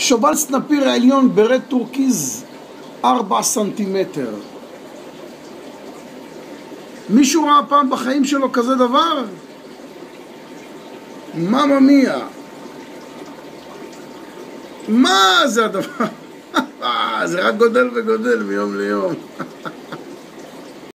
שובל סנפיר העליון ב red turquoise ארבע סנטימטר. מישהו ראה פעם בחיים שלו כזה דבר? mamma mia. מה זה הדבר? זה רק גודל וגודל מיום ליום.